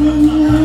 Hallelujah.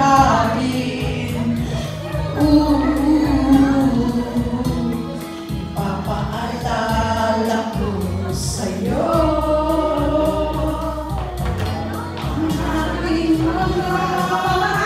akin uh, Papaalala ko sa'yo. Ang aking mga